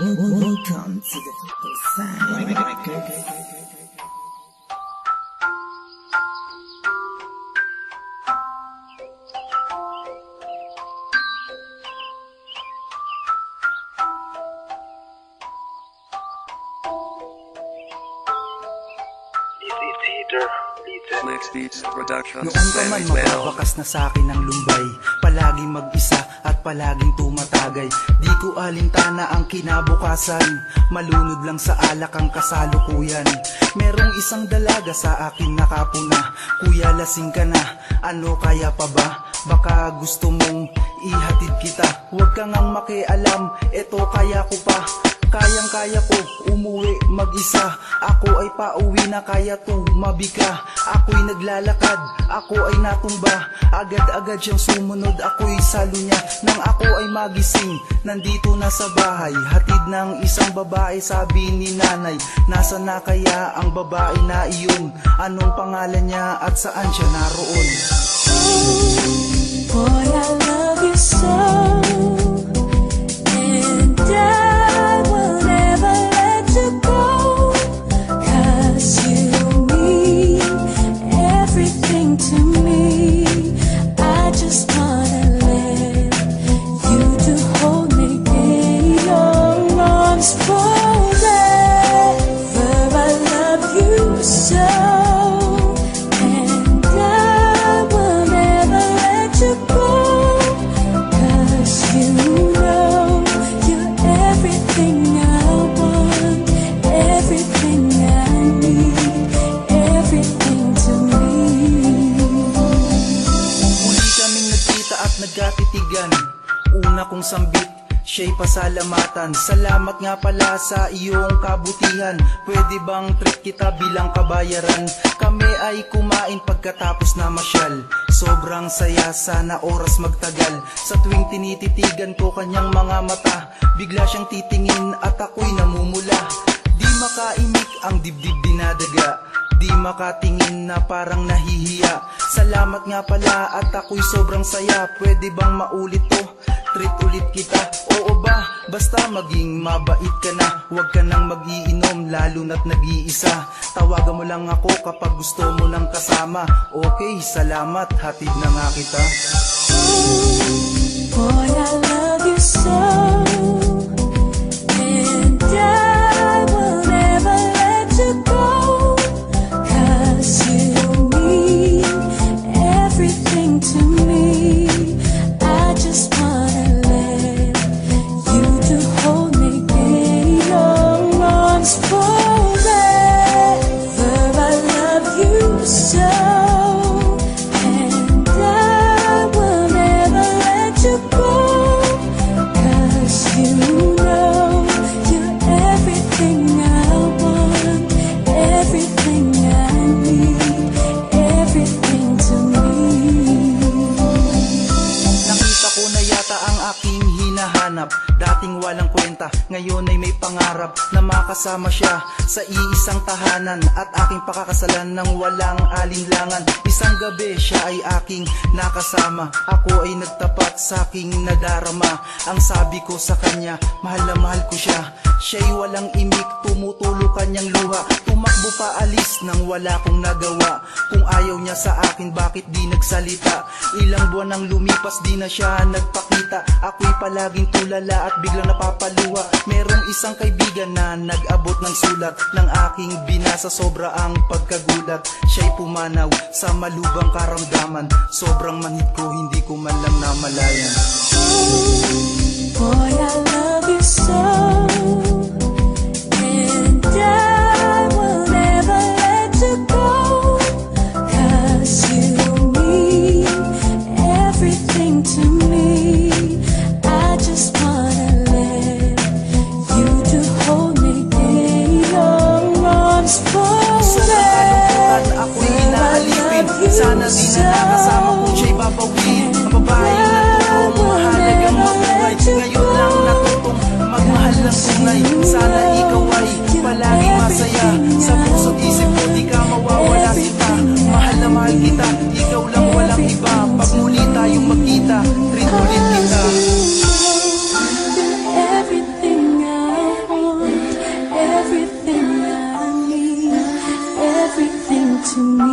Welcome to the design records. Peter. Flex Beats Production. Noon pa man mababakas na sa akin ang lumbay Palaging mag-isa at palaging tumatagay. Di ko alintana ang kinabukasan Malunod lang sa alak ang kasalukuyan. Merong isang dalaga sa akin nakapuna Kuya lasing ka na, ano kaya pa ba? Baka gusto mong ihatid kita. Huwag kang ang makialam, eto kaya ko pa Kayang-kaya ko umuwi mag-isa. Ako ay pauwi na kaya tumabi ka Ako'y naglalakad, ako ay natumba. Agad-agad siyang sumunod, ako'y salo niya. Nang ako ay magising, nandito na sa bahay. Hatid ng isang babae, sabi ni nanay Nasa na kaya ang babae na iyon? Anong pangalan niya at saan siya naroon? Boy, I love you so, nagkatitigan. Una kong sambit, siya'y pasalamatan. Salamat nga pala sa iyong kabutihan. Pwede bang treat kita bilang kabayaran? Kami ay kumain pagkatapos na masyal. Sobrang saya, sana oras magtagal. Sa tuwing tinititigan ko kanyang mga mata Bigla siyang titingin at ako'y namumula. Di makaimik ang dibdib dinadaga Di makatingin na parang nahihiya. Salamat nga pala at ako'y sobrang saya. Pwede bang maulit to? Treat ulit kita. Oo ba? Basta maging mabait ka na. Huwag ka nang magiinom lalo na't nag-iisa. Tawagan mo lang ako kapag gusto mo ng kasama. Okay, salamat, hatid na nga kita. Boy, I love you me. I just wanna Dating walang kwenta, ngayon ay may pangarap Na makasama siya sa iisang tahanan At aking pakakasalan ng walang alinlangan. Isang gabi siya ay aking nakasama. Ako ay nagtapat sa aking nadarama. Ang sabi ko sa kanya, mahal na mahal ko siya. Siya'y walang imik, tumutulo kanyang luha Tumakbo pa alis nang wala kong nagawa. Kung ayaw niya sa akin, bakit di nagsalita? Ilang buwan nang lumipas, di na siya nagpakita. Ako'y palaging tulala at biglang napapaluha Merong isang kaibigan na nag-abot ng sulat. Ng aking binasa, sobra ang pagkagulat. Siya'y pumanaw sa malubang karamdaman. Sobrang manhid ko, hindi ko man lang namalayan. Boy, Di na nakasama kung siya'y babawin Ang babae na turo mo halagang mabuhay Ngayon lang natutong magmahal ng tunay. Sana ikaw ay palagi masaya. Sa puso't isip ko di ka mawawala kita Mahal na mahal kita, ikaw lang walang iba. Pag muli tayong magkita, treat ulit kita. To me.